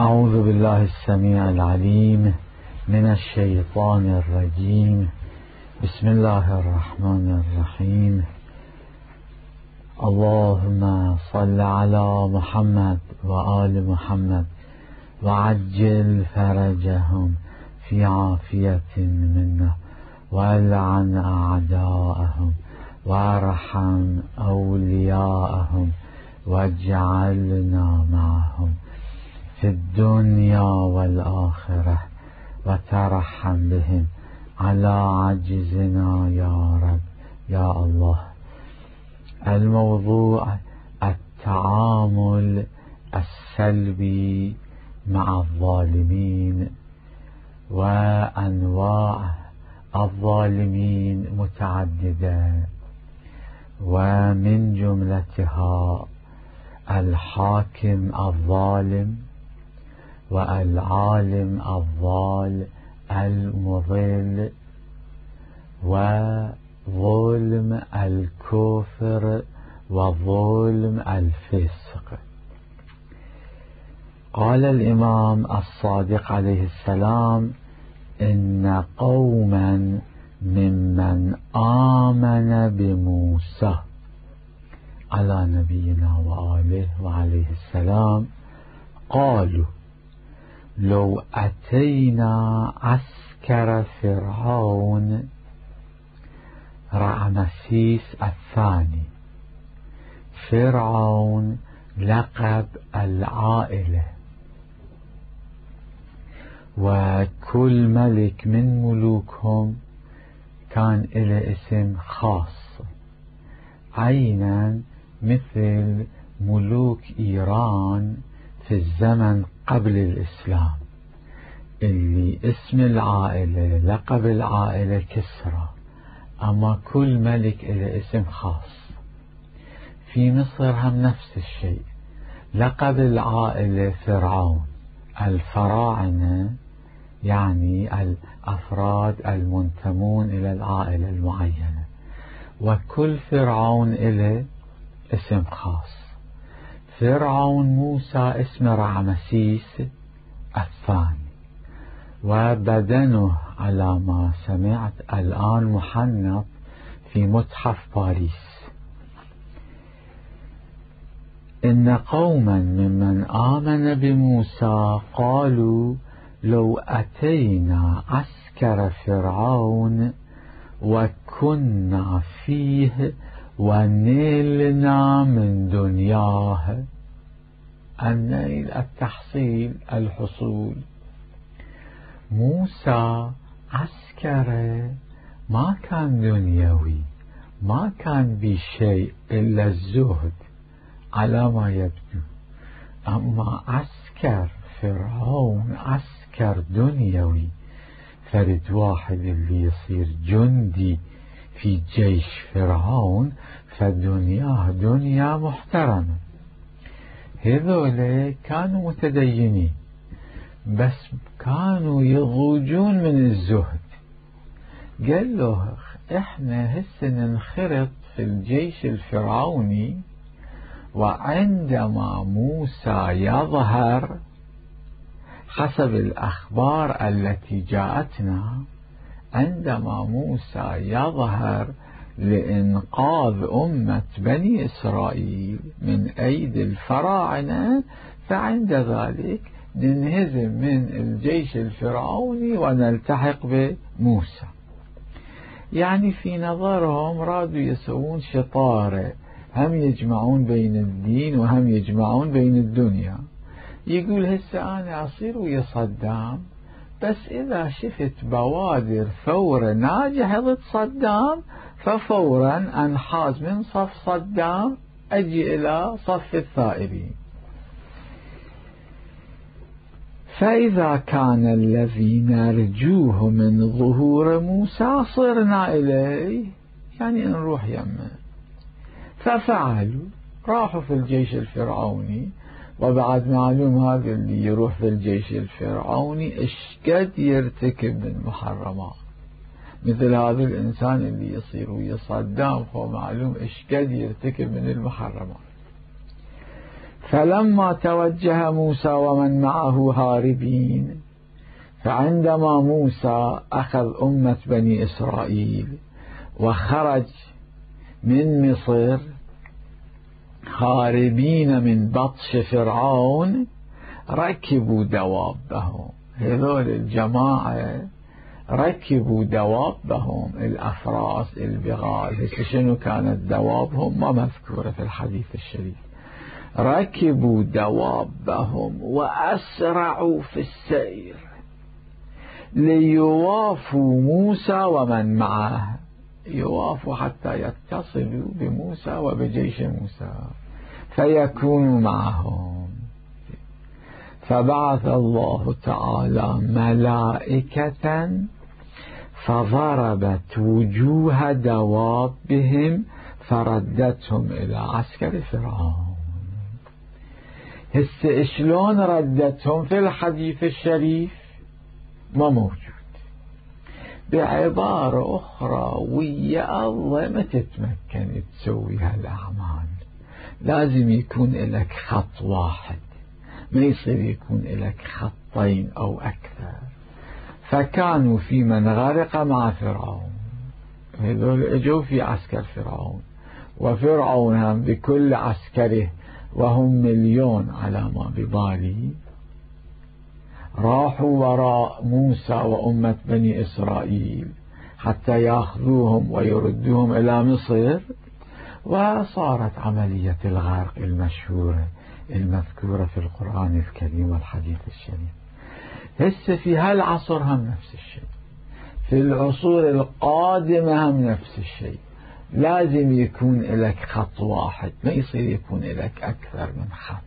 أعوذ بالله السميع العليم من الشيطان الرجيم. بسم الله الرحمن الرحيم. اللهم صل على محمد وآل محمد وعجل فرجهم في عافية منا والعن أعداءهم وارحم أولياءهم واجعلنا معهم. في الدنيا والآخرة وترحم بهم. على عجزنا يا رب يا الله. الموضوع التعامل السلبي مع الظالمين وأنواع الظالمين متعددة. ومن جملتها الحاكم الظالم والعالم الضال المضل وظلم الكفر وظلم الفسق. قال الإمام الصادق عليه السلام إن قوما ممن آمن بموسى على نبينا وآله وعليه السلام قالوا لو أتينا عسكر فرعون رعمسيس الثاني. فرعون لقب العائلة. وكل ملك من ملوكهم كان له اسم خاص. عينا مثل ملوك إيران في الزمن قبل الإسلام. اللي اسم العائلة لقب العائلة كسرى أما كل ملك له اسم خاص. في مصر هم نفس الشيء. لقب العائلة فرعون. الفراعنة يعني الأفراد المنتمون إلى العائلة المعينة. وكل فرعون له اسم خاص. فرعون موسى اسم رعمسيس الثاني. وبدنه على ما سمعت الآن محنط في متحف باريس. إن قوما ممن آمن بموسى قالوا لو أتينا عسكر فرعون وكنا فيه ونيلنا من دنياه. النيل التحصيل الحصول. موسى عسكرة ما كان دنيوي ما كان بشيء إلا الزهد. على ما يبدو. أما عسكر فرعون عسكر دنيوي فرد واحد اللي يصير جندي في جيش فرعون فدنياه دنيا محترمة. هذول كانوا متدينين بس كانوا يضوجون من الزهد. قال له إحنا هسه ننخرط في الجيش الفرعوني وعندما موسى يظهر حسب الأخبار التي جاءتنا عندما موسى يظهر لإنقاذ أمة بني إسرائيل من أيدي الفراعنة فعند ذلك ننهزم من الجيش الفرعوني ونلتحق بموسى. يعني في نظرهم رادوا يسوون شطارة هم يجمعون بين الدين وهم يجمعون بين الدنيا. يقول هسه أنا أصير ويا صدام بس إذا شفت بوادر ثورة ناجحة ضد صدام ففورا أنحاز من صف صدام أجي إلى صف الثائرين فإذا كان الذي نرجوه من ظهور موسى صرنا إليه يعني نروح يمه. ففعلوا راحوا في الجيش الفرعوني وبعد معلوم هذا اللي يروح في الجيش الفرعوني اشقد يرتكب من محرمات مثل هذا الإنسان اللي يصير ويا صدام هو معلوم اشقد يرتكب من المحرمات. فلما توجه موسى ومن معه هاربين فعندما موسى أخذ أمة بني إسرائيل وخرج من مصر هاربين من بطش فرعون ركبوا دوابهم. هذول الجماعة ركبوا دوابهم الأفراس البغال شنو كانت دوابهم؟ ما مذكورة في الحديث الشريف. ركبوا دوابهم وأسرعوا في السير ليوافوا موسى ومن معه. يوافوا حتى يتصلوا بموسى وبجيش موسى فيكونوا معهم. فبعث الله تعالى ملائكة فضربت وجوه دوابهم فردتهم إلى عسكر فرعون. هسه شلون ردتهم في الحديث الشريف؟ ما موجود. بعبارة أخرى ويا الله ما تتمكن تسوي هالأعمال. لازم يكون لك خط واحد ما يصير يكون لك خطين أو أكثر. فكانوا في من غرق مع فرعون. هذول إجوا في عسكر فرعون وفرعون هم بكل عسكره وهم مليون على ما ببالي. راحوا وراء موسى وأمة بني إسرائيل حتى يأخذوهم ويردوهم إلى مصر وصارت عملية الغرق المشهورة المذكورة في القرآن الكريم والحديث الشريف. هسه في هالعصر هم نفس الشيء في العصور القادمة هم نفس الشيء. لازم يكون لك خط واحد ما يصير يكون لك أكثر من خط.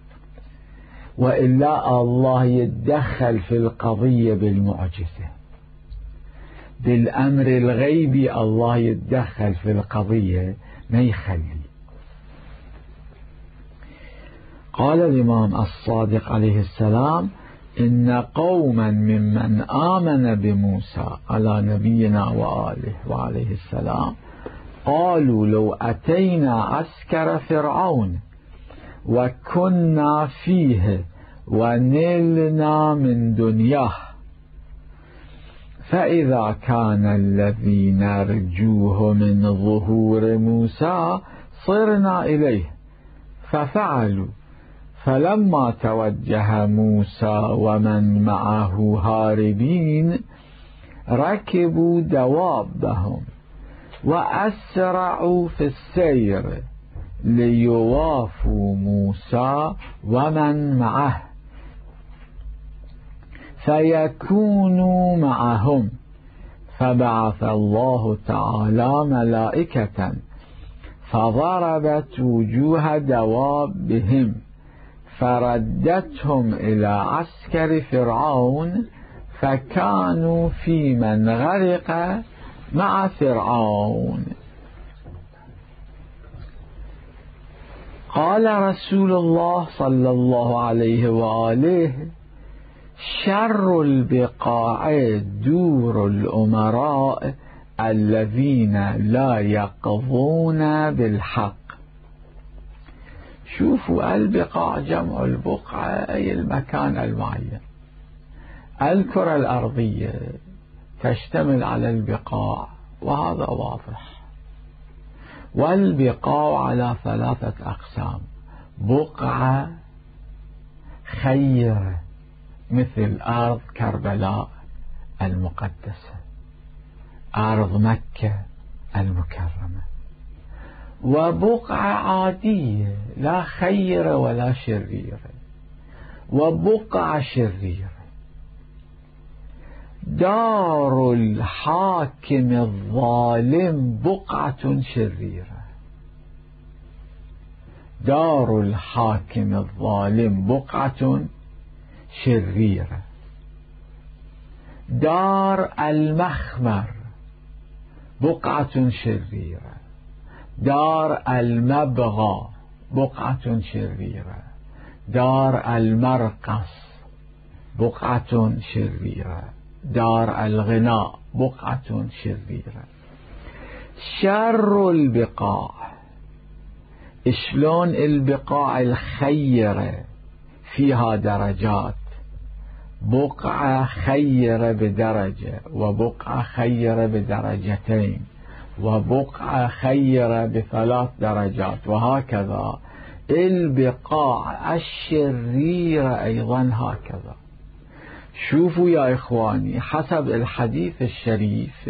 وإلا الله يتدخل في القضية بالمعجزة. بالأمر الغيبي الله يتدخل في القضية ما يخلي. قال الإمام الصادق عليه السلام إن قوما ممن آمن بموسى على نبينا وآله وعليه السلام قالوا لو أتينا عسكر فرعون وكنا فيه ونلنا من دنياه. فإذا كان الذي نرجوه من ظهور موسى صرنا إليه. ففعلوا. فلما توجه موسى ومن معه هاربين ركبوا دوابهم وأسرعوا في السير ليوافوا موسى ومن معه. فيكونوا معهم فبعث الله تعالى ملائكة فضربت وجوه دوابهم فردتهم إلى عسكر فرعون فكانوا في من غرق مع فرعون قال رسول الله صلى الله عليه وآله شر البقاع دور الأمراء الذين لا يقضون بالحق. شوفوا البقاع جمع البقعة أي المكان المعين. الكرة الأرضية تشتمل على البقاع وهذا واضح. والبقاع على ثلاثة أقسام بقعة خيرة مثل أرض كربلاء المقدسة أرض مكة المكرمة. وبقعة عادية لا خيرة ولا شريرة وبقعة شريرة. دار الحاكم الظالم بقعة شريرة. دار الحاكم الظالم بقعة شريرة. دار المخمر بقعة شريرة. دار المبغى بقعة شريرة. دار المرقص بقعة شريرة. دار الغناء بقعة شريرة. شر البقاع. شلون البقاع الخيرة؟ فيها درجات. بقعة خيرة بدرجة وبقعة خيرة بدرجتين وبقعة خيرة بثلاث درجات وهكذا. البقاع الشريرة أيضا هكذا. شوفوا يا إخواني حسب الحديث الشريف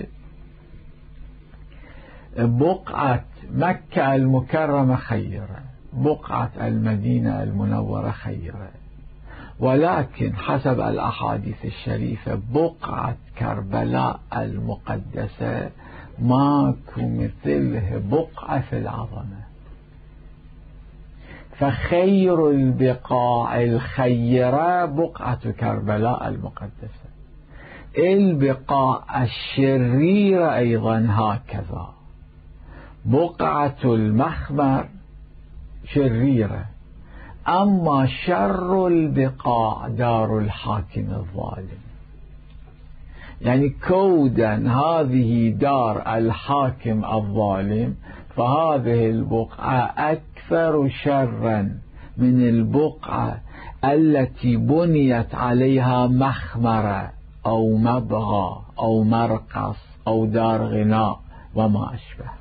بقعة مكة المكرمة خيرة بقعة المدينة المنورة خيرة ولكن حسب الأحاديث الشريفة بقعة كربلاء المقدسة ماكو مثله بقعة في العظمة. فخير البقاع الخيرة بقعة كربلاء المقدسة. البقاع الشريرة أيضا هكذا. بقعة المخمر شريرة. أما شر البقاع دار الحاكم الظالم. يعني كودا هذه دار الحاكم الظالم فهذه البقعة أكثر شرا من البقعة التي بنيت عليها مخمرة أو مبغى أو مرقص أو دار غناء وما أشبه.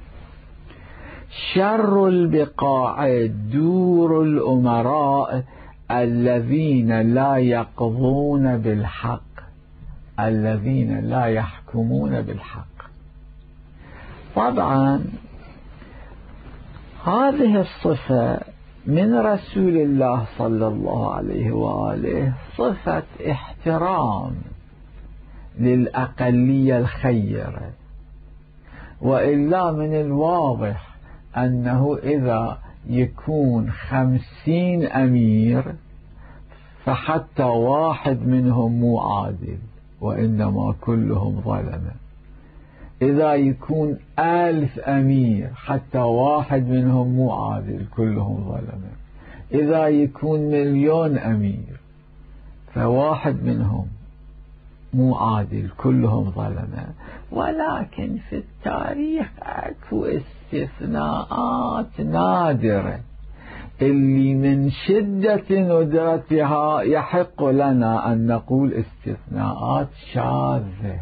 شر البقاع دور الأمراء الذين لا يقضون بالحق الذين لا يحكمون بالحق. طبعا هذه الصفة من رسول الله صلى الله عليه وآله صفة احترام للأقلية الخيرة وإلا من الواضح أنه إذا يكون خمسين أمير فحتى واحد منهم مو عادل وإنما كلهم ظلمة. إذا يكون ألف أمير حتى واحد منهم مو عادل كلهم ظلمة. إذا يكون مليون أمير فواحد منهم مو عادل كلهم ظلمة. ولكن في التاريخ أكو استثناءات نادرة اللي من شدة ندرتها يحق لنا أن نقول استثناءات شاذة.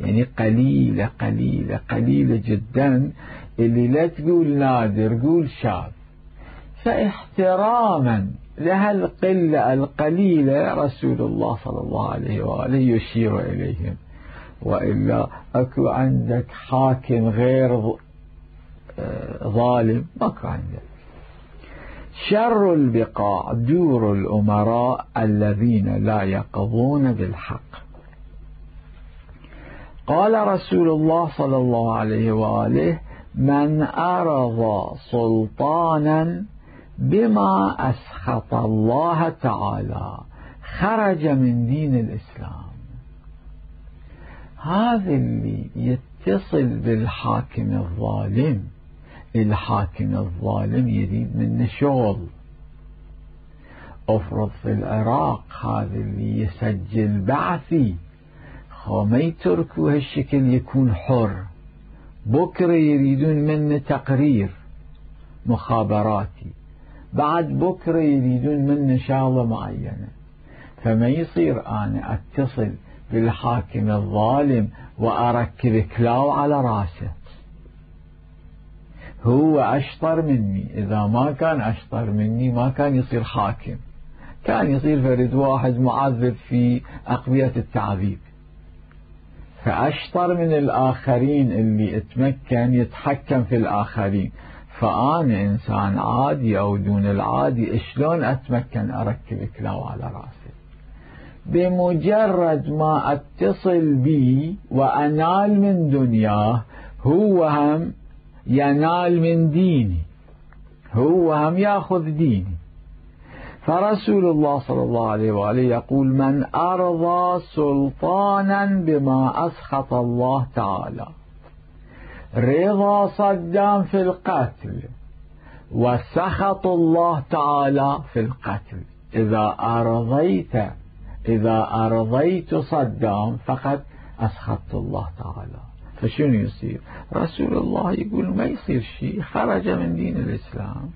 يعني قليلة قليلة قليلة جدا. اللي لا تقول نادر قول شاذ. فاحتراما لهالقلة القليلة رسول الله صلى الله عليه وآله يشير إليهم. وإلا أكو عندك حاكم غير ظالم ماكو عندك شر البقاع دور الأمراء الذين لا يقضون بالحق. قال رسول الله صلى الله عليه وآله من أرض سلطانا بما أسخط الله تعالى خرج من دين الإسلام. هذا اللي يتصل بالحاكم الظالم. الحاكم الظالم يريد منه شغل. افرض في العراق هذا اللي يسجل بعثي ما يتركوا هالشكل يكون حر. بكرة يريدون منه تقرير مخابراتي. بعد بكرة يريدون منه شغلة معينة. فما يصير أنا أتصل بالحاكم الظالم وأركب كلاو على راسه. هو أشطر مني. إذا ما كان أشطر مني ما كان يصير حاكم. كان يصير فرد واحد معذب في أقضية التعذيب. فأشطر من الآخرين اللي اتمكن يتحكم في الآخرين. فأنا إنسان عادي أو دون العادي شلون أتمكن أركب كلاو على رأسي؟ بمجرد ما أتصل بي وأنال من دنياه هو هم ينال من ديني هو هم ياخذ ديني فرسول الله صلى الله عليه وآله يقول من أرضى سلطانا بما أسخط الله تعالى رضا صدام في القتل وسخط الله تعالى في القتل. إذا أرضيت إذا أرضيت صدام فقد أسخطت الله تعالى فشنو يصير؟ رسول الله يقول ما يصير شيء خرج من دين الإسلام.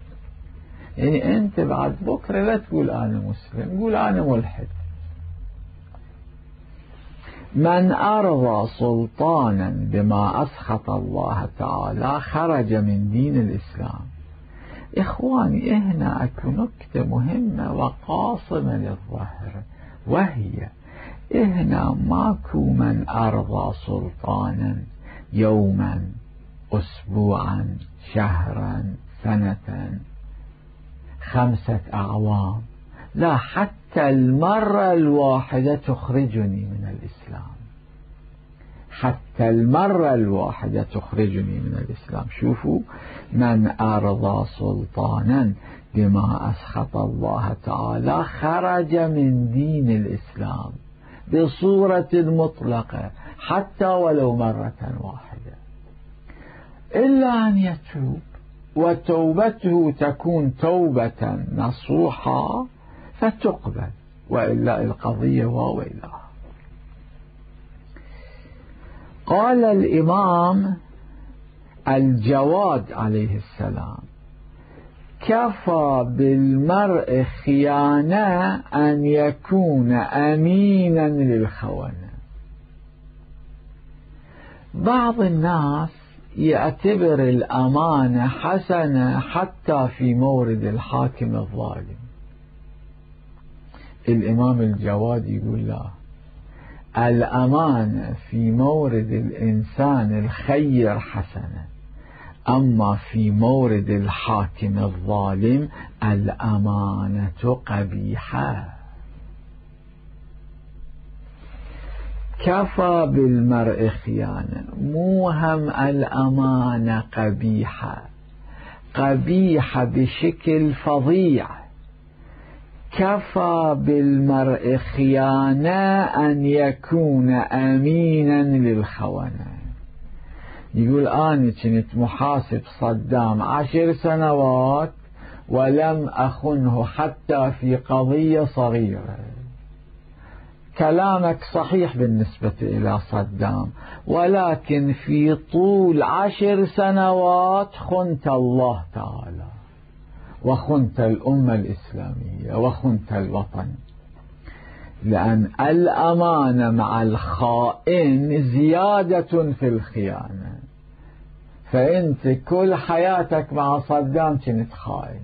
يعني أنت بعد بكرة لا تقول أنا مسلم قول أنا ملحد. من أرضى سلطانا بما أسخط الله تعالى خرج من دين الإسلام. إخواني هنا أكو نكتة مهمة وقاصمة للظهر وهي هنا ماكو من أرضى سلطانا يوما أسبوعا شهرا سنة. خمسة أعوام. لا حتى المرة الواحدة تخرجني من الإسلام. حتى المرة الواحدة تخرجني من الإسلام. شوفوا من أرضى سلطانا بما أسخط الله تعالى خرج من دين الإسلام. بصورة مطلقة حتى ولو مرة واحدة. إلا أن يتوب وتوبته تكون توبة نصوحة فتقبل وإلا القضية وإلا قال الإمام الجواد عليه السلام كفى بالمرء خيانة أن يكون أمينا للخونة. بعض الناس يعتبر الأمانة حسنة حتى في مورد الحاكم الظالم. الإمام الجواد يقول لا الأمانة في مورد الإنسان الخير حسنة. أما في مورد الحاكم الظالم الأمانة قبيحة. كفى بالمرء خيانة موهم الأمانة قبيحة. قبيحة بشكل فظيع. كفى بالمرء خيانة أن يكون أمينا للخونة. يقول أنا كنت محاسب صدام عشر سنوات ولم أخنه حتى في قضية صغيرة. كلامك صحيح بالنسبة إلى صدام ولكن في طول عشر سنوات خنت الله تعالى وخنت الأمة الإسلامية وخنت الوطن. لأن الأمانة مع الخائن زيادة في الخيانة. فأنت كل حياتك مع صدام كنت خائن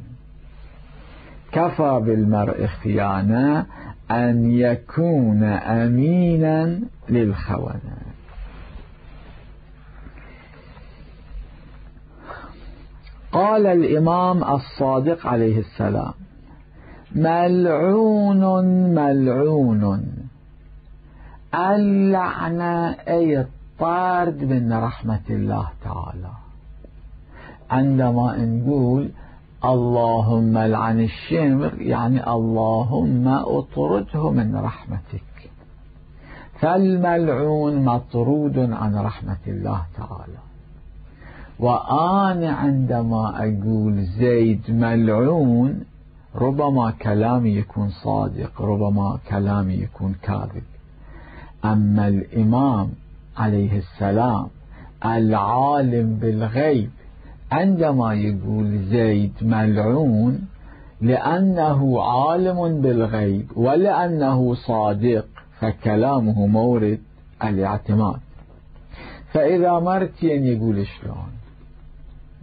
كفى بالمرء خيانة أن يكون أمينا للخونة. قال الإمام الصادق عليه السلام ملعون ملعون. اللعنة أي الطارد من رحمة الله تعالى. عندما نقول اللهم لعن الشمر يعني اللهم اطرده من رحمتك. فالملعون مطرود عن رحمة الله تعالى. وأنا عندما أقول زيد ملعون ربما كلامي يكون صادق ربما كلامي يكون كاذب. أما الإمام عليه السلام العالم بالغيب. عندما يقول زيد ملعون لأنه عالم بالغيب ولأنه صادق فكلامه مورد الاعتماد. فإذا مرتين يقول شلون؟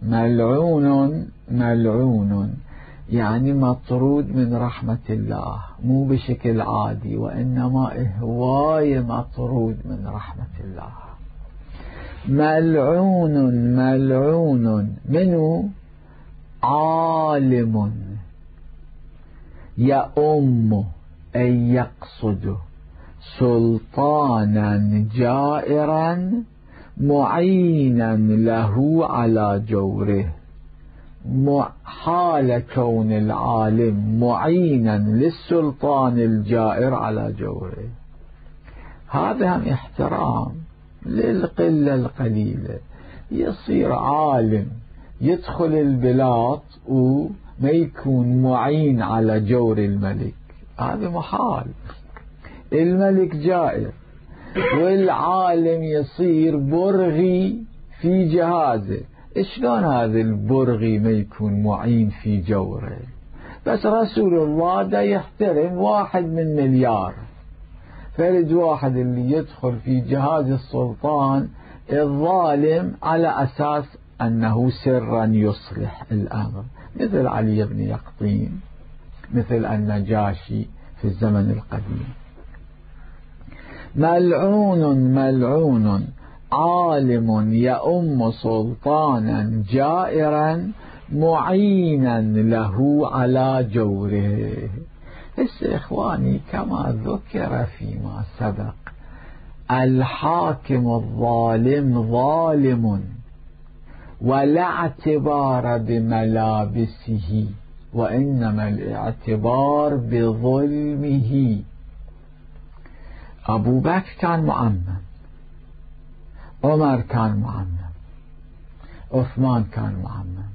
ملعون ملعون. يعني مطرود من رحمة الله مو بشكل عادي وإنما هواية مطرود من رحمة الله. ملعون ملعون منه عالم. يأم أي يقصد. سلطانا جائرا معينا له على جوره. حال كون العالم معينا للسلطان الجائر على جوره هذا هم احترام للقلة القليلة. يصير عالم يدخل البلاط وما يكون معين على جور الملك. هذا محال. الملك جائر. والعالم يصير برغي في جهازه. شلون هذا البرغي ما يكون معين في جوره. بس رسول الله دا يحترم واحد من مليار. فرد واحد اللي يدخل في جهاز السلطان الظالم على أساس أنه سرا يصلح الأمر. مثل علي بن يقطين مثل النجاشي في الزمن القديم. ملعون ملعون. عالم يؤم سلطانا جائرا معينا له على جوره. بس إخواني كما ذكر فيما سبق الحاكم الظالم ظالم ولا اعتبار بملابسه وإنما الاعتبار بظلمه. أبو بكر كان معمم عمر كان معمم عثمان كان معمم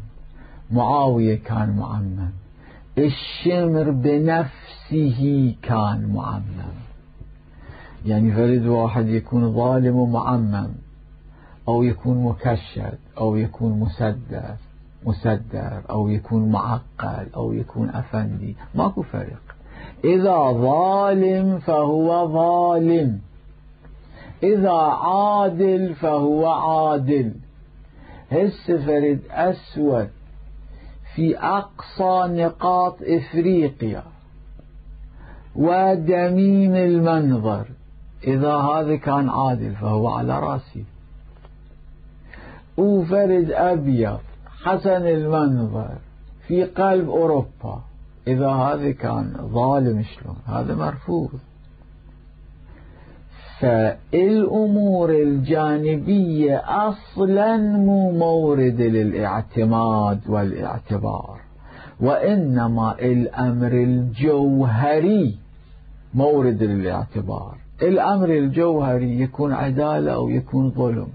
معاوية كان معمم الشمر بنفسه كان معمم يعني فرد واحد يكون ظالم ومعمم أو يكون مكشد أو يكون مسدس مسدر أو يكون معقل أو يكون أفندي ماكو فرق. إذا ظالم فهو ظالم. إذا عادل فهو عادل. هس فرد أسود. في أقصى نقاط إفريقيا. ودميم المنظر. إذا هذا كان عادل فهو على رأسي. وفرد أبيض. حسن المنظر. في قلب أوروبا. إذا هذا كان ظالم شلون؟ هذا مرفوض. فالأمور الجانبية أصلا مو مورد للاعتماد والاعتبار وإنما الأمر الجوهري مورد للاعتبار. الأمر الجوهري يكون عدالة أو يكون ظلم.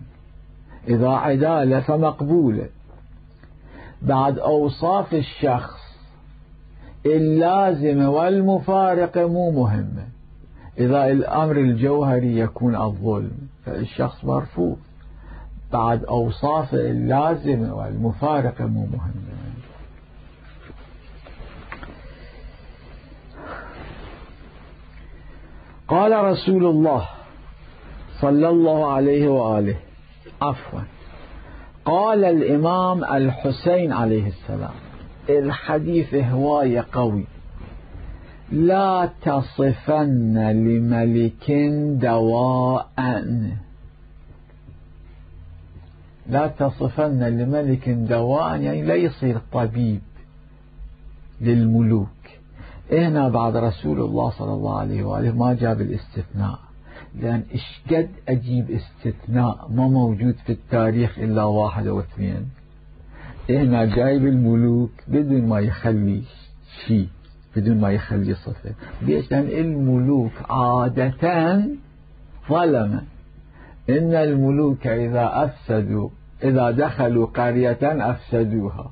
إذا عدالة فمقبولة. بعد أوصاف الشخص اللازمة والمفارقة مو مهمة. إذا الأمر الجوهري يكون الظلم فالشخص مرفوض. بعد أوصافه اللازمة والمفارقة مو مهمة. قال رسول الله صلى الله عليه وآله عفوا قال الإمام الحسين عليه السلام الحديث هواية قوي. لا تصفن لملك دواء. لا تصفن لملك دواء يعني لا يصير طبيب للملوك. هنا بعد رسول الله صلى الله عليه وآله ما جاب الاستثناء. لأن إشقد أجيب استثناء؟ ما موجود في التاريخ إلا واحد أو اثنين. هنا جايب الملوك بدون ما يخلي شيء. بدون ما يخلي صفة ليش؟ لأن الملوك عادة ظلمة إن الملوك إذا أفسدوا إذا دخلوا قرية أفسدوها.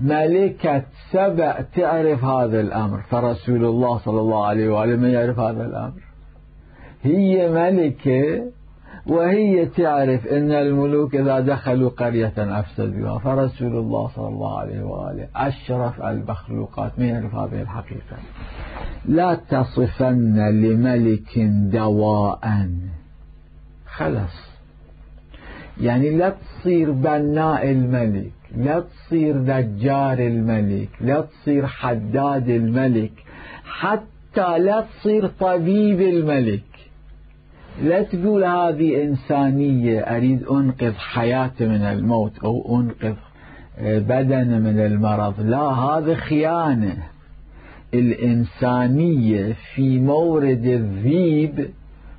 ملكة سبع تعرف هذا الأمر. فرسول الله صلى الله عليه وآله ما يعرف هذا الأمر. هي ملكة وهي تعرف أن الملوك إذا دخلوا قرية أفسدوها فرسول الله صلى الله عليه وآله أشرف المخلوقات. ما يعرف هذه الحقيقة؟ لا تصفن لملك دواء. خلص يعني لا تصير بناء الملك لا تصير نجار الملك لا تصير حداد الملك حتى لا تصير طبيب الملك. لا تقول هذه إنسانية أريد أنقذ حياته من الموت أو أنقذ آه، بدنه من المرض. لا هذا خيانة. الإنسانية في مورد الذيب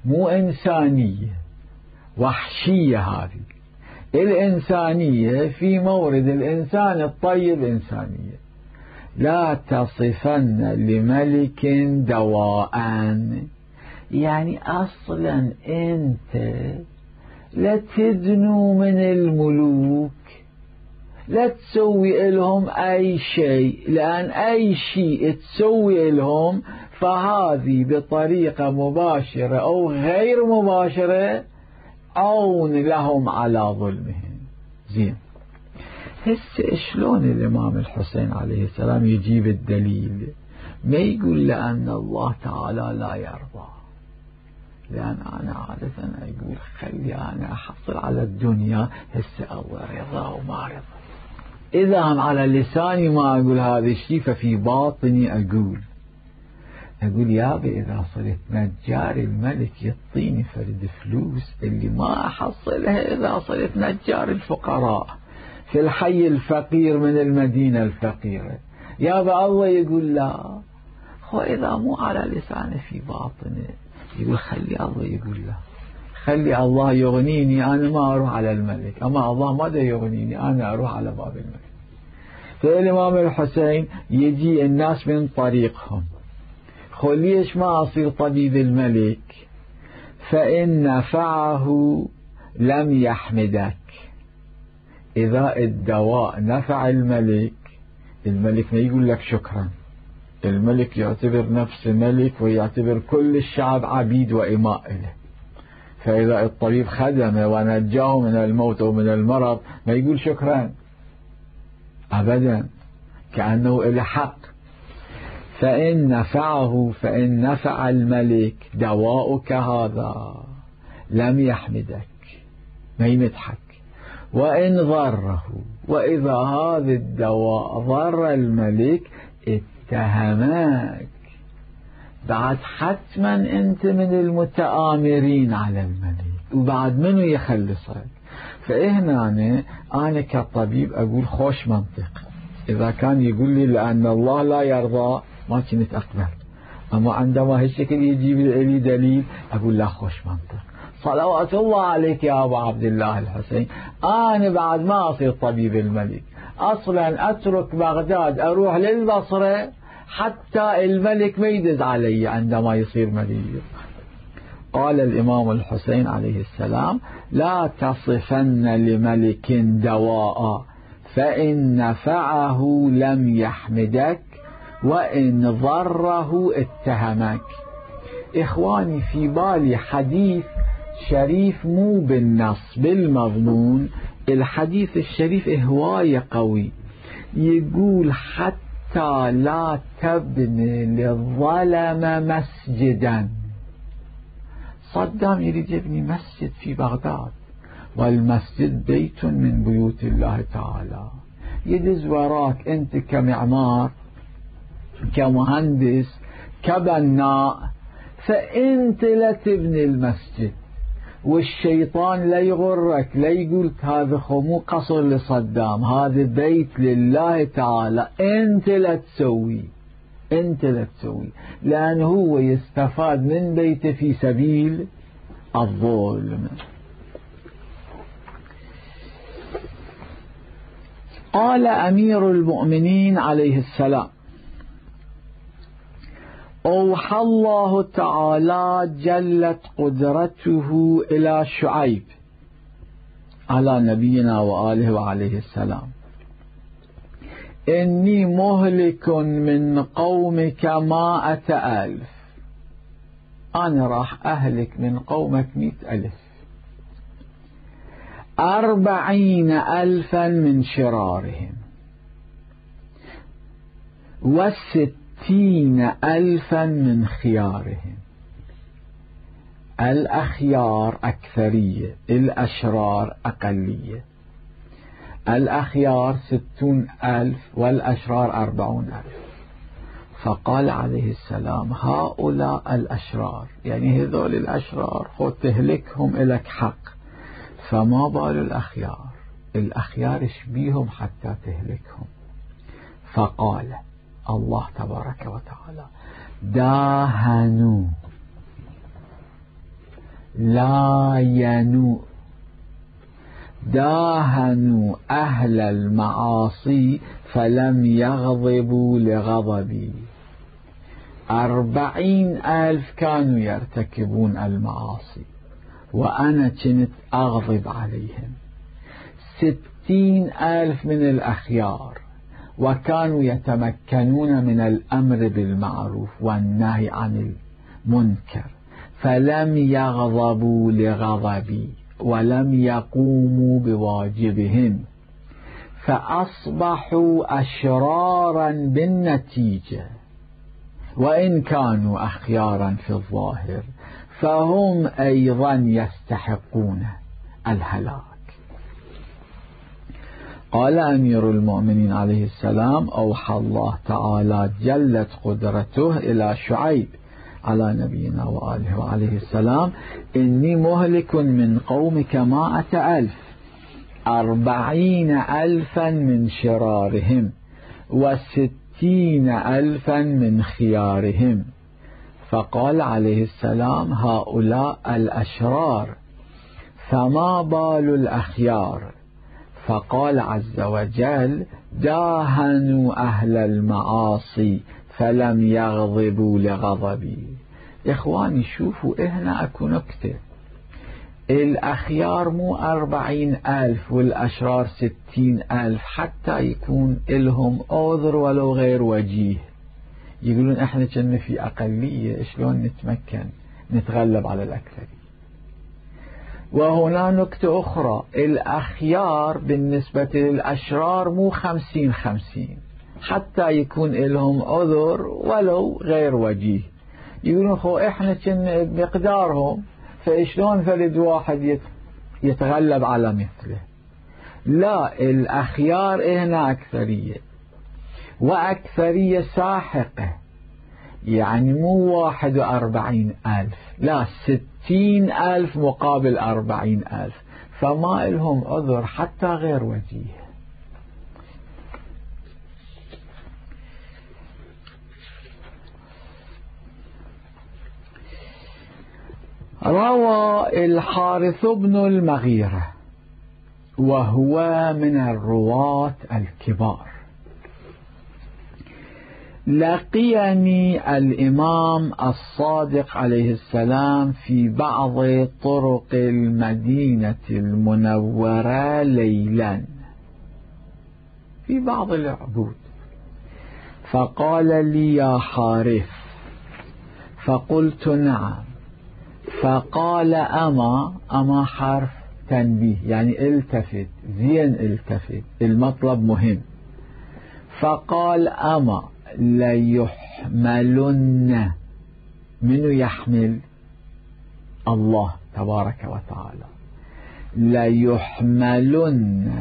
مو إنسانية وحشية هذه. الإنسانية في مورد الإنسان الطيب إنسانية. لا تصفن لملك دواء. يعني أصلا أنت لا تدنو من الملوك لا تسوي لهم أي شيء لأن أي شيء تسوي لهم فهذه بطريقة مباشرة أو غير مباشرة عون لهم على ظلمهم. زين. هسه شلون الإمام الحسين عليه السلام يجيب الدليل؟ ما يقول لأن الله تعالى لا يرضى. لأن أنا عادة أقول خلي أنا أحصل على الدنيا هسه الله رضا وما رضا. إذا على لساني ما أقول هذا الشيء ففي باطني أقول. أقول يابا إذا صرت نجار الملك يعطيني فرد فلوس اللي ما أحصلها إذا صرت نجار الفقراء. في الحي الفقير من المدينة الفقيرة. يابا الله يقول لا. هو إذا مو على لسانه في باطنه يقول خلي الله يقول لا. خلي الله يغنيني أنا ما أروح على الملك. أما الله ماذا يغنيني؟ أنا أروح على باب الملك. فالإمام الحسين يجي الناس من طريقهم. خو ليش ما أصير طبيب الملك؟ فإن نفعه لم يحمدك. إذا الدواء نفع الملك الملك ما يقول لك شكرا. الملك يعتبر نفسه ملك ويعتبر كل الشعب عبيد وإماء له فإذا الطبيب خدمه ونجاه من الموت أو من المرض ما يقول شكرا. أبدا كأنه إلى حق. فإن نفعه فإن نفع الملك دواؤك هذا لم يحمدك ما يمدحك. وإن ضره وإذا هذا الدواء ضر الملك اتهمك. بعد حتما أنت من المتآمرين على الملك. وبعد منو يخلصك؟ فهنا أنا كطبيب أقول خوش منطق. إذا كان يقول لي لأن الله لا يرضى ما كنت أقبل. أما عندما هالشكل يجيب لي دليل أقول لا خوش منطق. صلوات الله عليك يا أبو عبد الله الحسين. أنا بعد ما أصير طبيب الملك أصلا أترك بغداد أروح للبصرة حتى الملك ما يدز علي عندما يصير ملك قال الإمام الحسين عليه السلام لا تصفن لملك دواء فإن نفعه لم يحمدك وإن ضره اتهمك. إخواني في بالي حديث شريف مو بالنص بالمضمون. الحديث الشريف هواية قوي. يقول حتى لا تبني للظلم مسجدا. صدام يريد يبني مسجد في بغداد والمسجد بيت من بيوت الله تعالى. يدز وراك أنت كمعمار كمهندس كبناء فأنت لا تبني المسجد. والشيطان لا يغرك لا يقول هذا خمو قصر لصدام هذا بيت لله تعالى. أنت لا تسوي أنت لا تسوي. لأن هو يستفاد من بيته في سبيل الظلم. قال أمير المؤمنين عليه السلام أوحى الله تعالى جلت قدرته إلى شعيب على نبينا وآله وعليه السلام. إني مهلك من قومك مائة ألف. أنا راح أهلك من قومك مئة ألف. أربعين ألفا من شرارهم. وستين ألفا من خيارهم. الأخيار أكثرية الأشرار أقلية. الأخيار ستون ألف والأشرار أربعون ألف. فقال عليه السلام هؤلاء الأشرار يعني هذول الأشرار خذ تهلكهم إلك حق. فما بال الأخيار الأخيار شبيهم حتى تهلكهم. فقال الله تبارك وتعالى. داهنوا لا ينوء داهنوا أهل المعاصي فلم يغضبوا لغضبي. أربعين ألف كانوا يرتكبون المعاصي وأنا كنت أغضب عليهم. ستين ألف من الأخيار. وكانوا يتمكنون من الأمر بالمعروف والنهي عن المنكر. فلم يغضبوا لغضبي ولم يقوموا بواجبهم. فأصبحوا أشرارا بالنتيجة. وإن كانوا أخيارا في الظاهر فهم أيضا يستحقون الهلاك. قال أمير المؤمنين عليه السلام أوحى الله تعالى جلت قدرته إلى شعيب على نبينا وآله وعليه السلام إني مهلك من قومك مائة ألف أربعين ألفا من شرارهم وستين ألفا من خيارهم. فقال عليه السلام هؤلاء الأشرار فما بال الأخيار؟ فقال عز وجل داهنوا أهل المعاصي فلم يغضبوا لغضبي. إخواني شوفوا إهنا أكو نكتة. الأخيار مو أربعين ألف والأشرار ستين ألف حتى يكون إلهم عذر ولو غير وجيه. يقولون إحنا كنا في أقلية شلون نتمكن نتغلب على الأكثرية. وهنا نكتة أخرى. الأخيار بالنسبة للأشرار مو خمسين خمسين. حتى يكون لهم عذر ولو غير وجيه. يقولون خو إحنا كنا بمقدارهم فشلون فلد واحد يتغلب على مثله؟ لا الأخيار هنا أكثرية. وأكثرية ساحقة. يعني مو واحد وأربعين ألف لا ستين ألف مقابل أربعين ألف. فما لهم عذر حتى غير وجيه. روى الحارث بن المغيرة وهو من الرواة الكبار. لقيني الإمام الصادق عليه السلام في بعض طرق المدينة المنورة ليلا في بعض العبود. فقال لي يا حارث. فقلت نعم. فقال أما أما حرف تنبيه يعني التفت زين التفت المطلب مهم. فقال أما. ليحملن من يحمل؟ الله تبارك وتعالى. ليحملن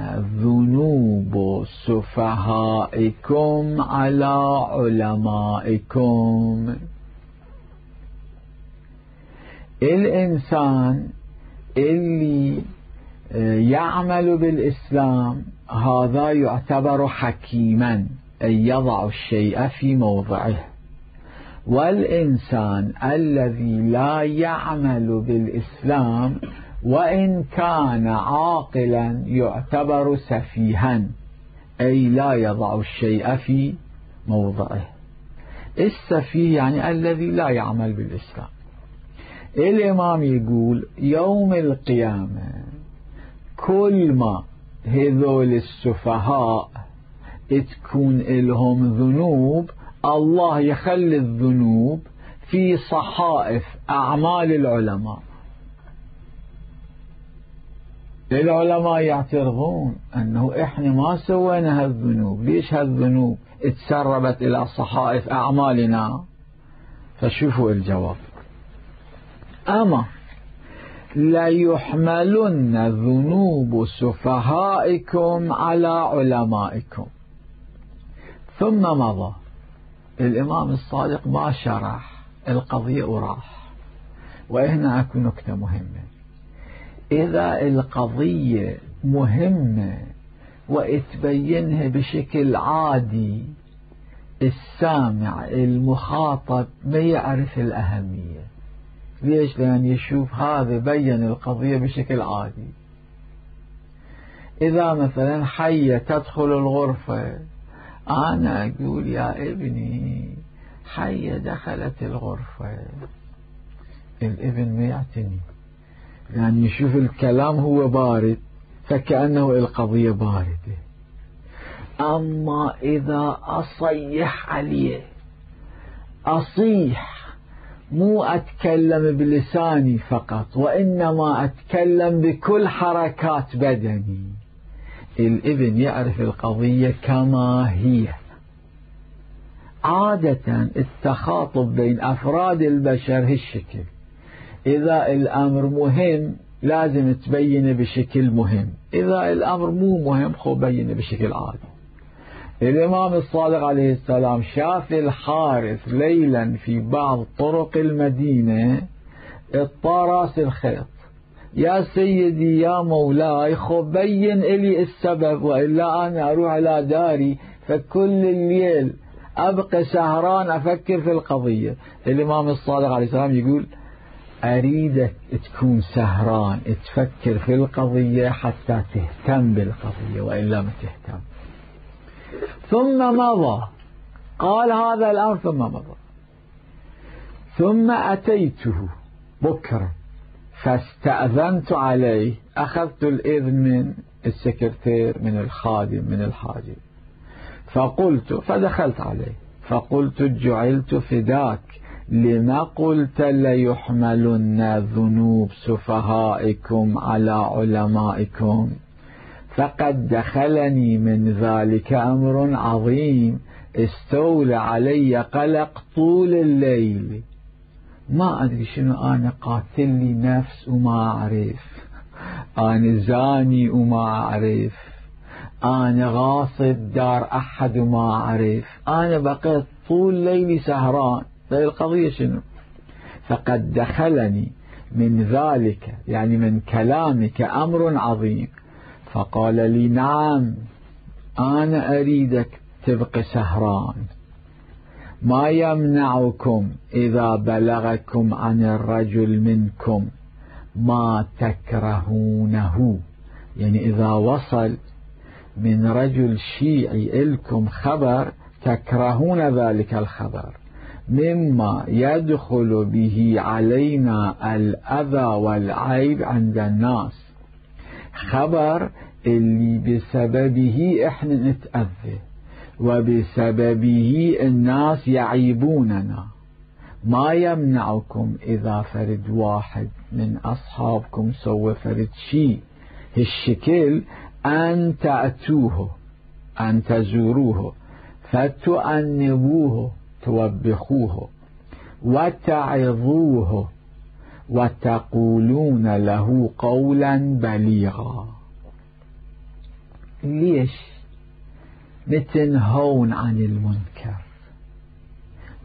ذنوب سفهائكم على علمائكم. الإنسان اللي آه، يعمل بالإسلام هذا يعتبر حكيما. أن يضع الشيء في موضعه. والإنسان الذي لا يعمل بالإسلام وإن كان عاقلا يعتبر سفيها أي لا يضع الشيء في موضعه. السفيه يعني الذي لا يعمل بالإسلام. الإمام يقول يوم القيامة كل ما هذول السفهاء تكون لهم ذنوب الله يخلي الذنوب في صحائف أعمال العلماء. العلماء يعترضون أنه إحنا ما سوينا هالذنوب. ليش هالذنوب تسربت إلى صحائف أعمالنا؟ فشوفوا الجواب. أما ليحملن ذنوب سفهائكم على علمائكم. ثم مضى. الإمام الصادق ما شرح القضية وراح. وهنا أكو نكتة مهمة. إذا القضية مهمة وتبينها بشكل عادي السامع المخاطب ما يعرف الأهمية. ليش؟ لأن يشوف هذا بين القضية بشكل عادي. إذا مثلا حية تدخل الغرفة أنا أقول يا ابني حية دخلت الغرفة. الابن ما يعتني. لأن يشوف الكلام هو بارد فكأنه القضية باردة. أما إذا أصيح عليه أصيح مو أتكلم بلساني فقط وإنما أتكلم بكل حركات بدني. الإبن يعرف القضية كما هي. عادة التخاطب بين أفراد البشر هالشكل. إذا الأمر مهم لازم تبين بشكل مهم. إذا الأمر مو مهم خو بين بشكل عادي. الإمام الصادق عليه السلام شاف الحارث ليلا في بعض طرق المدينة الطراس الخيط. يا سيدي يا مولاي خو بين إلي السبب وإلا أنا أروح على داري فكل الليل. أبقى سهران أفكر في القضية. الإمام الصادق عليه السلام يقول أريدك تكون سهران تفكر في القضية حتى تهتم بالقضية وإلا ما تهتم. ثم مضى. قال هذا الأمر ثم مضى. ثم أتيته بكرة. فاستأذنت عليه. أخذت الإذن من السكرتير من الخادم من الحاجب. فقلت فدخلت عليه. فقلت جعلت فداك. لما قلت ليحملن ذنوب سفهائكم على علمائكم؟ فقد دخلني من ذلك أمر عظيم. استولى علي قلق طول الليل. ما أدري شنو أنا قاتل لي نفس وما أعرف. أنا زاني وما أعرف. أنا غاصب دار أحد وما أعرف. أنا بقيت طول ليلي سهران. طيب القضية شنو؟ فقد دخلني من ذلك يعني من كلامك أمر عظيم. فقال لي نعم أنا أريدك تبقى سهران. ما يمنعكم إذا بلغكم عن الرجل منكم ما تكرهونه. يعني إذا وصل من رجل شيعي إلكم خبر تكرهون ذلك الخبر. مما يدخل به علينا الأذى والعيب عند الناس. خبر اللي بسببه إحنا نتأذى. وبسببه الناس يعيبوننا. ما يمنعكم إذا فرد واحد من أصحابكم سوى فرد شيء. الشكل أن تأتوه أن تزوروه فتؤنبوه توبخوه وتعظوه وتقولون له قولا بليغا. ليش؟ بتنهون عن المنكر.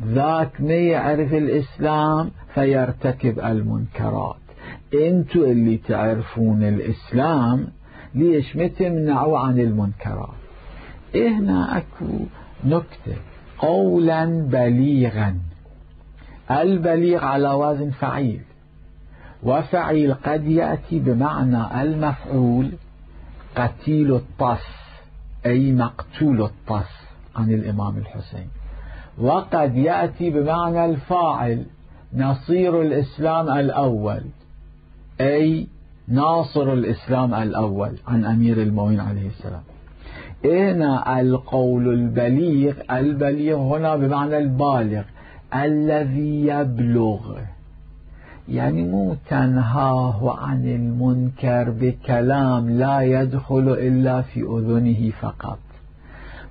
ذاك ما يعرف الإسلام فيرتكب المنكرات. أنتوا اللي تعرفون الإسلام ليش ما تمنعوا عن المنكرات؟ هنا أكو نكتة. قولا بليغا. البليغ على وزن فعيل. وفعيل قد يأتي بمعنى المفعول قتيل الطف أي مقتول الطف عن الإمام الحسين. وقد يأتي بمعنى الفاعل نصير الإسلام الأول أي ناصر الإسلام الأول عن أمير المؤمنين عليه السلام. هنا القول البليغ البليغ هنا بمعنى البالغ الذي يبلغ. يعني مو تنهاه عن المنكر بكلام لا يدخل إلا في أذنه فقط.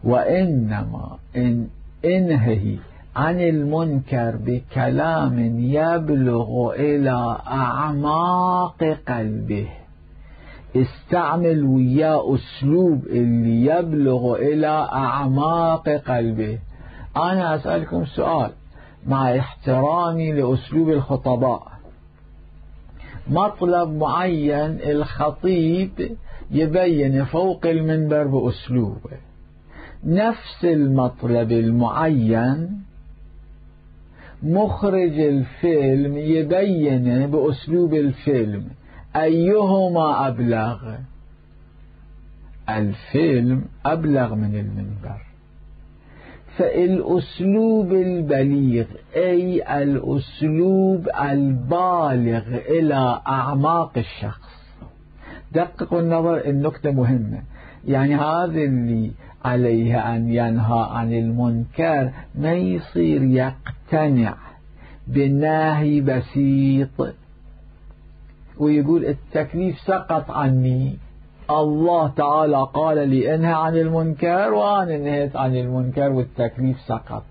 وإنما إن انهي عن المنكر بكلام يبلغ إلى أعماق قلبه. استعمل وياه أسلوب اللي يبلغ إلى أعماق قلبه. أنا أسألكم سؤال مع احترامي لأسلوب الخطباء مطلب معين الخطيب يبين فوق المنبر بأسلوبه. نفس المطلب المعين مخرج الفيلم يبين بأسلوب الفيلم. أيهما أبلغ؟ الفيلم أبلغ من المنبر. فالأسلوب البليغ أي الأسلوب البالغ إلى أعماق الشخص. دققوا النظر النكتة مهمة. يعني هذا اللي عليه أن ينهى عن المنكر ما يصير يقتنع بالنهي بسيط. ويقول التكليف سقط عني. الله تعالى قال لي انهى عن المنكر وأنا نهيت عن المنكر والتكليف سقط.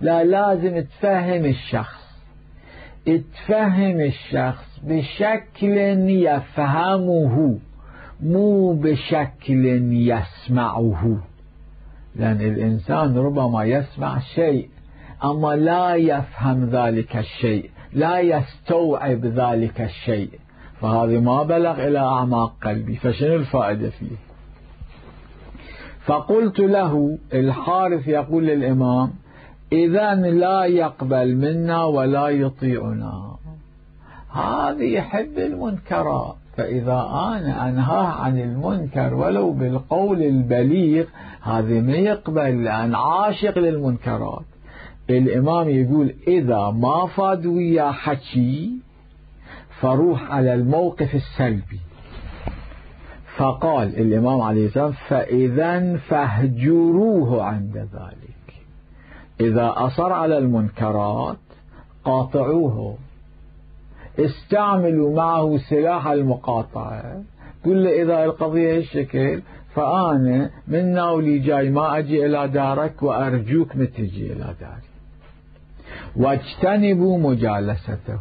لا لازم تفهم الشخص. تفهم الشخص بشكل يفهمه مو بشكل يسمعه. لأن الإنسان ربما يسمع شيء أما لا يفهم ذلك الشيء لا يستوعب ذلك الشيء. فهذا ما بلغ إلى أعماق قلبي فشنو الفائدة فيه؟ فقلت له الحارث يقول للإمام إذا لا يقبل منا ولا يطيعنا. هذه يحب المنكرات فإذا أنا أنهاه عن المنكر ولو بالقول البليغ هذا ما يقبل لأن عاشق للمنكرات. الإمام يقول إذا ما فاد ويا حكي فروح على الموقف السلبي. فقال الإمام عليه السلام فإذا فاهجروه عند ذلك. إذا أصر على المنكرات قاطعوه. استعملوا معه سلاح المقاطعة. قل له إذا القضية هالشكل فأنا من ناولي جاي ما أجي إلى دارك وأرجوك ما تجي إلى داري. واجتنبوا مجالسته.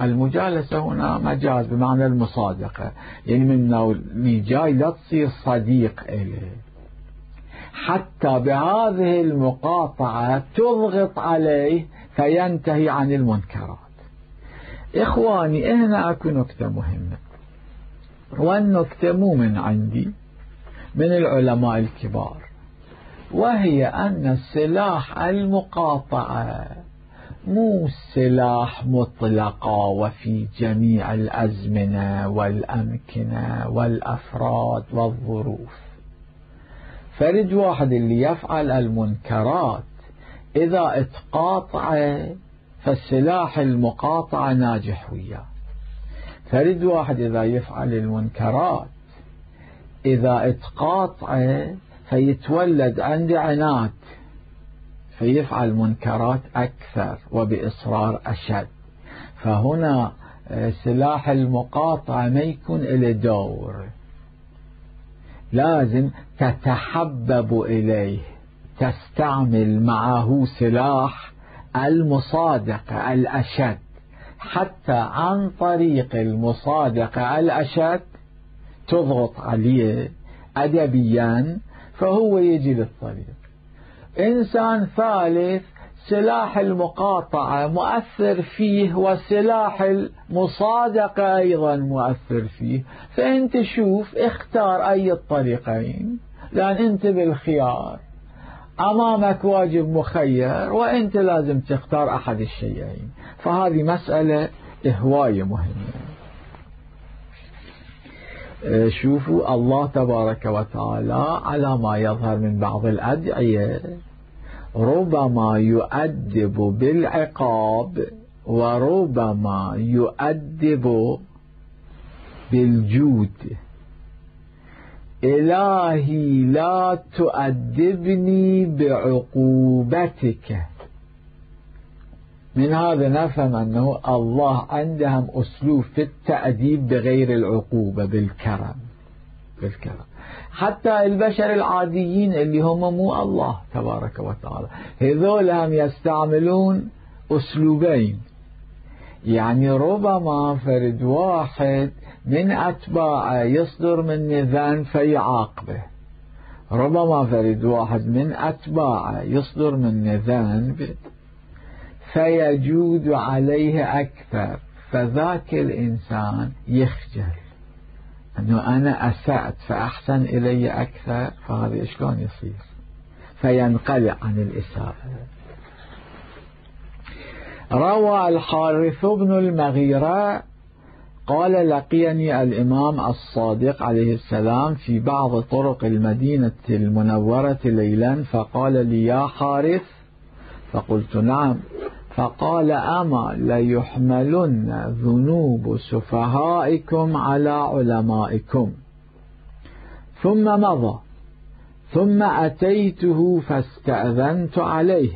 المجالسة هنا مجاز بمعنى المصادقة. يعني من ناولي جاي لا تصير صديق إليه حتى بهذه المقاطعة تضغط عليه فينتهي عن المنكرات. إخواني هنا أكو نكتة مهمة. والنكتة مو من عندي من العلماء الكبار وهي أن السلاح المقاطعة مو سلاح مطلقة وفي جميع الأزمنة والأمكنة والأفراد والظروف. فرد واحد اللي يفعل المنكرات إذا اتقاطع فالسلاح المقاطعة ناجح وياه. فرد واحد إذا يفعل المنكرات إذا اتقاطع فيتولد عنده عناد. فيفعل منكرات أكثر وبإصرار أشد. فهنا آه، سلاح المقاطعة ما يكون له دور. لازم تتحبب إليه تستعمل معه سلاح المصادقة الأشد. حتى عن طريق المصادقة الأشد تضغط عليه أدبيا فهو يجي للطريق. إنسان ثالث سلاح المقاطعة مؤثر فيه وسلاح المصادقة أيضا مؤثر فيه. فأنت شوف اختار أي الطريقين. لأن أنت بالخيار. أمامك واجب مخير وأنت لازم تختار أحد الشيئين. فهذه مسألة هواية مهمة. شوفوا الله تبارك وتعالى على ما يظهر من بعض الأدعية. ربما يؤدب بالعقاب وربما يؤدب بالجود. إلهي لا تؤدبني بعقوبتك. من هذا نفهم أنه الله عندهم أسلوب في التأديب بغير العقوبة بالكرم بالكرم. حتى البشر العاديين اللي هم مو الله تبارك وتعالى. هذول هم يستعملون أسلوبين. يعني ربما فرد واحد من أتباعه يصدر من ذنب فيعاقبه ربما فرد واحد من أتباعه يصدر من ذنب فيجود عليه أكثر. فذاك الإنسان يخجل. أنه أنا أسأت فأحسن إلي أكثر فهذا شلون يصير؟ فينقلع عن الإساءة روى الحارث بن المغيرة قال لقيني الإمام الصادق عليه السلام في بعض طرق المدينة المنورة ليلا فقال لي يا حارث فقلت نعم فقال أما ليحملن ذنوب سفهائكم على علمائكم. ثم مضى. ثم أتيته فاستأذنت عليه.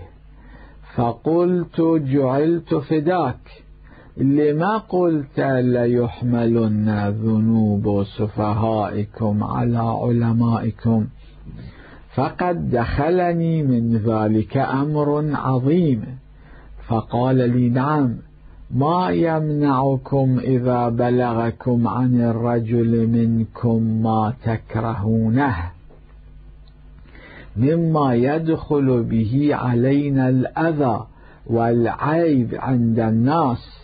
فقلت جعلت فداك. لما قلت ليحملن ذنوب سفهائكم على علمائكم؟ فقد دخلني من ذلك أمر عظيم. فقال لي نعم. ما يمنعكم إذا بلغكم عن الرجل منكم ما تكرهونه؟ مما يدخل به علينا الأذى والعيب عند الناس.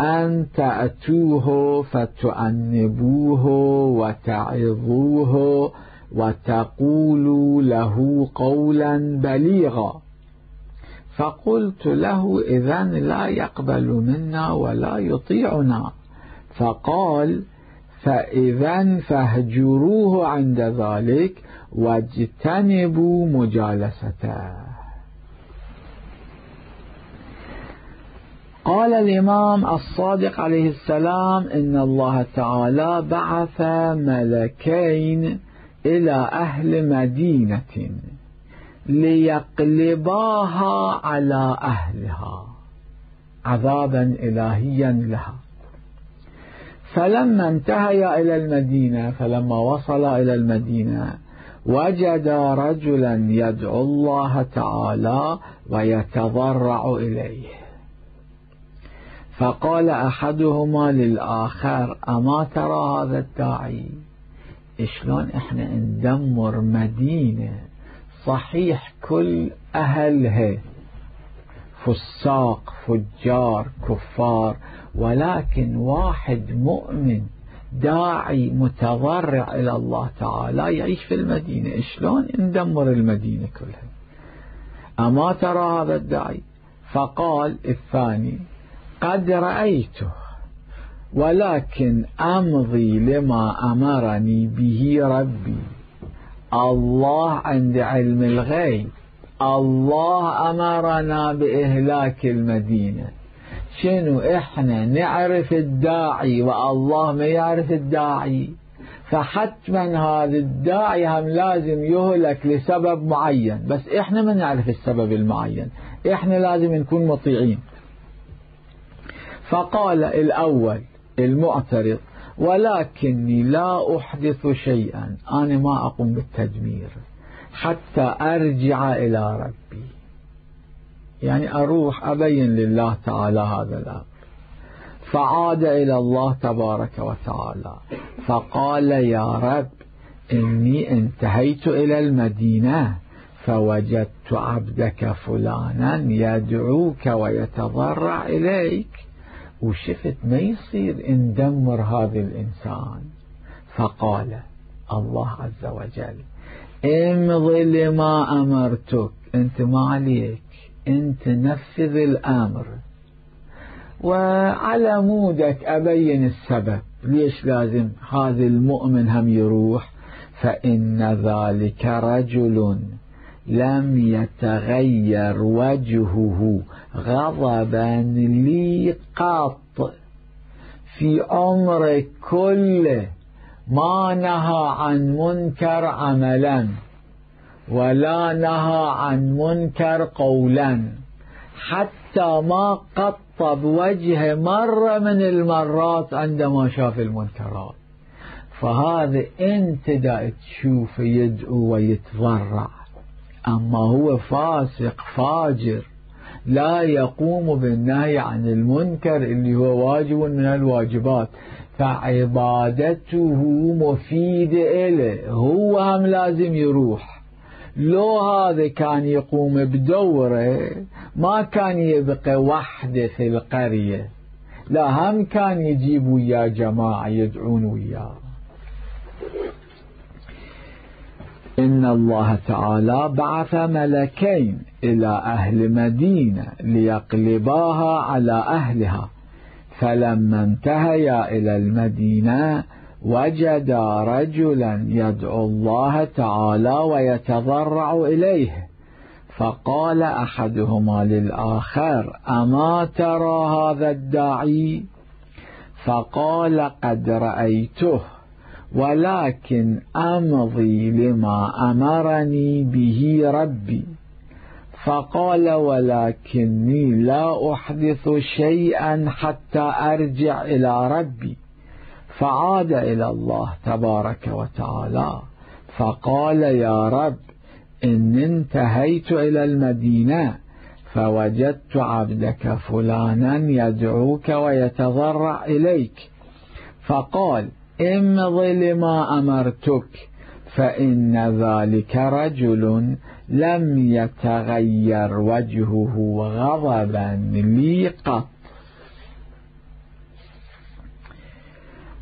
أن تأتوه فتؤنبوه وتعظوه وتقولوا له قولا بليغا. فقلت له إذا لا يقبل منا ولا يطيعنا. فقال فإذا فاهجروه عند ذلك واجتنبوا مجالسته. قال الإمام الصادق عليه السلام إن الله تعالى بعث ملكين إلى أهل مدينة. ليقلباها على أهلها عذابا إلهيا لها. فلما انتهيا إلى المدينة فلما وصلا إلى المدينة وجد رجلا يدعو الله تعالى ويتضرع إليه. فقال أحدهما للآخر أما ترى هذا الداعي؟ شلون إحنا ندمر مدينة؟ صحيح كل أهلها فساق فجار كفار ولكن واحد مؤمن داعي متضرع إلى الله تعالى يعيش في المدينة. شلون ندمر المدينة كلها؟ أما ترى هذا الداعي؟ فقال الثاني قد رأيته ولكن أمضي لما أمرني به ربي. الله عند علم الغيب. الله أمرنا بإهلاك المدينة. شنو إحنا نعرف الداعي والله ما يعرف الداعي؟ فحتما هذا الداعي هم لازم يهلك لسبب معين. بس إحنا ما نعرف السبب المعين. إحنا لازم نكون مطيعين. فقال الأول المعترض ولكني لا أحدث شيئا. أنا ما أقوم بالتدمير. حتى أرجع إلى ربي. يعني أروح أبين لله تعالى هذا الأمر. فعاد إلى الله تبارك وتعالى. فقال يا رب إني انتهيت إلى المدينة فوجدت عبدك فلانا يدعوك ويتضرع إليك. وشفت ما يصير ندمر هذا الإنسان. فقال الله عز وجل امضي لما أمرتك أنت ما عليك أنت نفذ الأمر. وعلى مودك أبين السبب ليش لازم هذا المؤمن هم يروح؟ فإن ذلك رجل لم يتغير وجهه. غضبا لي قط. في عمره كله ما نهى عن منكر عملا ولا نهى عن منكر قولا حتى ما قط بوجهه مرة من المرات عندما شاف المنكرات. فهذا انت دا تشوف يدعو ويتضرع. أما هو فاسق فاجر لا يقوم بالنهي عن المنكر اللي هو واجب من الواجبات. فعبادته مفيدة إله هو هم لازم يروح. لو هذا كان يقوم بدوره ما كان يبقى وحده في القرية. لا هم كان يجيب وياه جماعة يدعون وياه. إن الله تعالى بعث ملكين إلى أهل مدينة ليقلباها على أهلها. فلما انتهيا إلى المدينة وجدا رجلا يدعو الله تعالى ويتضرع إليه. فقال أحدهما للآخر أما ترى هذا الداعي؟ فقال قد رأيته. ولكن أمضي لما أمرني به ربي. فقال ولكني لا أحدث شيئا حتى أرجع إلى ربي. فعاد إلى الله تبارك وتعالى. فقال يا رب إن انتهيت إلى المدينة فوجدت عبدك فلانا يدعوك ويتضرع إليك. فقال امض لما أمرتك فإن ذلك رجل لم يتغير وجهه غضبا لي قط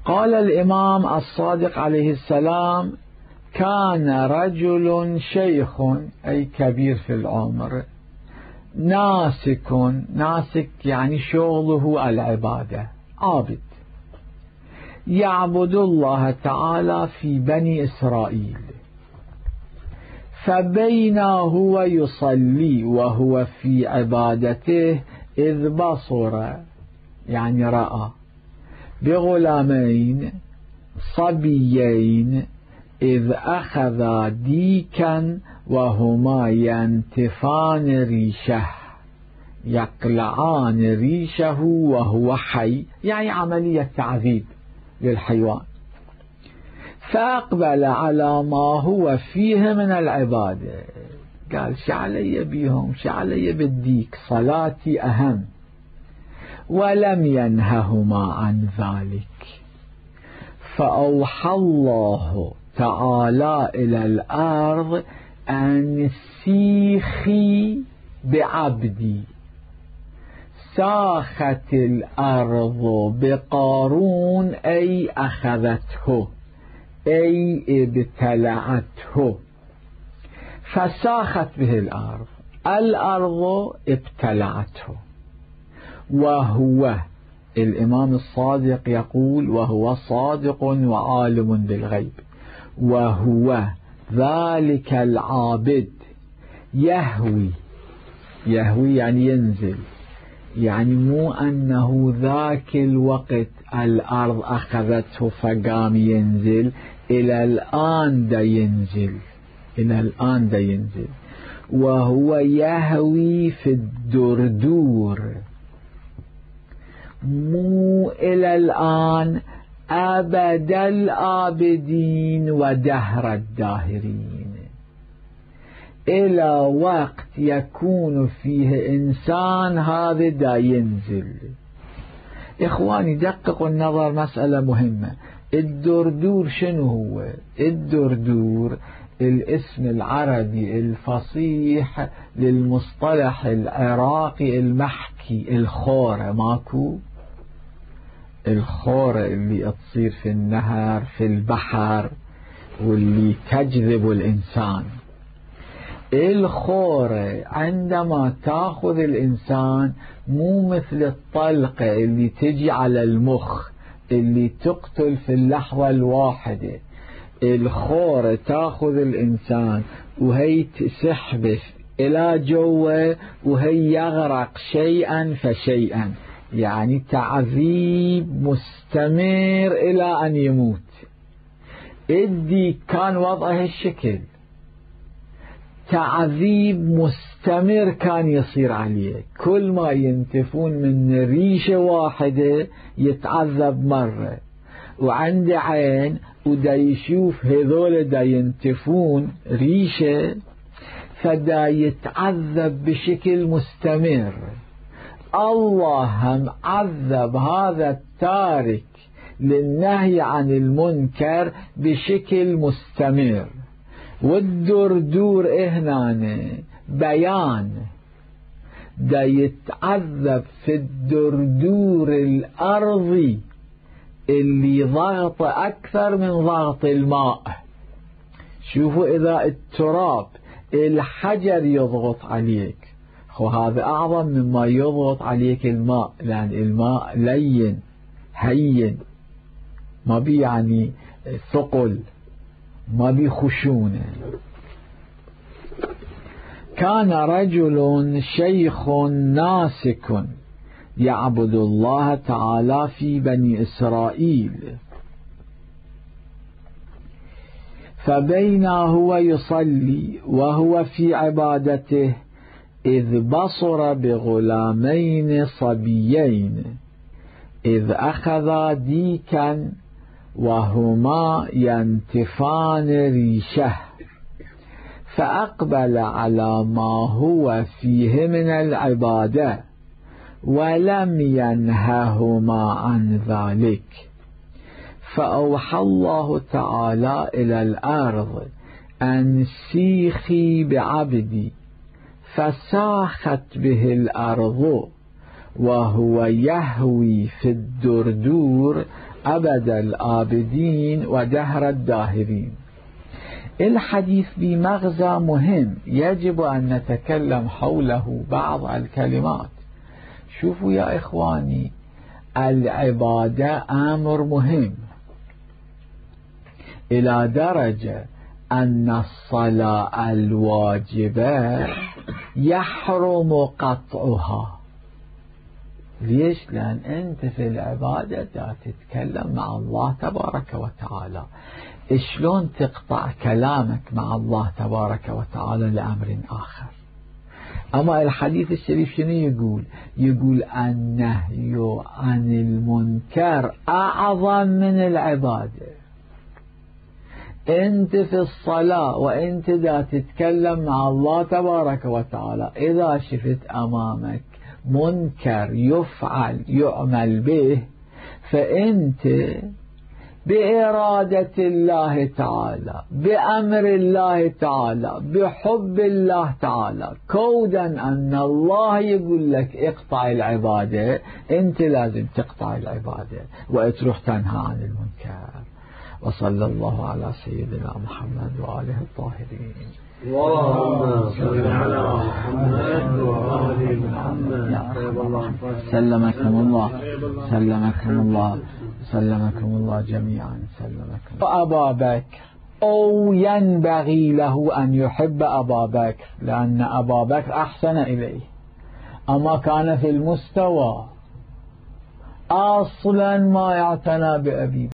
قال الإمام الصادق عليه السلام كان رجل شيخ أي كبير في العمر ناسك ناسك يعني شغله العبادة عابد. يعبد الله تعالى في بني إسرائيل. فبين هو يصلي وهو في عبادته إذ بصر يعني رأى بغلامين صبيين إذ أخذا ديكا وهما ينتفان ريشه يقلعان ريشه وهو حي يعني عملية تعذيب. للحيوان. فأقبل على ما هو فيه من العبادة قال شعلي بيهم؟ شعلي بالديك صلاتي أهم ولم ينههما عن ذلك. فأوحى الله تعالى إلى الأرض أن سيخي بعبدي. ساخت الأرض بقارون أي أخذته أي ابتلعته. فساخت به الأرض الأرض ابتلعته. وهو الإمام الصادق يقول وهو صادق وعالم بالغيب. وهو ذلك العابد يهوي. يهوي يعني ينزل. يعني مو أنه ذاك الوقت الأرض أخذته فقام ينزل إلى الآن دا ينزل. إلى الآن دا ينزل. وهو يهوي في الدردور. مو إلى الآن أبد الآبدين ودهر الداهرين. إلى وقت يكون فيه إنسان هذا دا ينزل. إخواني دققوا النظر مسألة مهمة. الدردور شنو هو؟ الدردور الاسم العربي الفصيح للمصطلح العراقي المحكي الخورة. ماكو؟ الخورة اللي تصير في النهر في البحر واللي تجذب الإنسان. الخورة عندما تاخذ الإنسان مو مثل الطلقة اللي تجي على المخ اللي تقتل في اللحظة الواحدة. الخورة تاخذ الإنسان وهي تسحبه إلى جوا وهي يغرق شيئا فشيئا. يعني تعذيب مستمر إلى أن يموت. إدي كان وضعه الشكل. تعذيب مستمر كان يصير عليه. كل ما ينتفون من ريشة واحدة يتعذب مرة. وعند عين ودا يشوف هذول دا ينتفون ريشة فدا يتعذب بشكل مستمر. الله هم عذب هذا التارك للنهي عن المنكر بشكل مستمر. والدردور هنا بيان. دا يتعذب في الدردور الأرضي اللي ضغط أكثر من ضغط الماء. شوفوا إذا التراب الحجر يضغط عليك. وهذا أعظم مما يضغط عليك الماء لأن الماء لين هين. ما بي يعني ثقل. ما بي خشونة. كان رجل شيخ ناسك يعبد الله تعالى في بني إسرائيل فبينا هو يصلي وهو في عبادته إذ بصر بغلامين صبيين إذ أخذا ديكا وهما ينتفان ريشه. فأقبل على ما هو فيه من العبادة ولم ينههما عن ذلك. فأوحى الله تعالى إلى الأرض أن سيخي بعبدي. فساخت به الأرض وهو يهوي في الدردور أبد الآبدين ودهر الداهرين. الحديث بمغزى مهم. يجب أن نتكلم حوله بعض الكلمات. شوفوا يا إخواني العبادة أمر مهم. إلى درجة أن الصلاة الواجبة يحرم قطعها. ليش؟ لأن أنت في العبادة تتكلم مع الله تبارك وتعالى. شلون تقطع كلامك مع الله تبارك وتعالى لأمر آخر؟ أما الحديث الشريف شنو يقول؟ يقول النهي عن المنكر أعظم من العبادة. أنت في الصلاة وأنت دا تتكلم مع الله تبارك وتعالى إذا شفت أمامك منكر يفعل يعمل به فأنت بإرادة الله تعالى بأمر الله تعالى بحب الله تعالى كودا أن الله يقول لك اقطع العبادة أنت لازم تقطع العبادة وتروح تنهى عن المنكر وصلى الله على سيدنا محمد وآله الطاهرين اللهم صل على محمد وآل محمد. سلمكم الله. سلمكم الله. سلمكم الله جميعا. سلمكم. أبا بكر. أو ينبغي له أن يحب أبا بكر لأن أبا بكر أحسن إليه. أما كان في المستوى أصلا ما يعتنى بأبي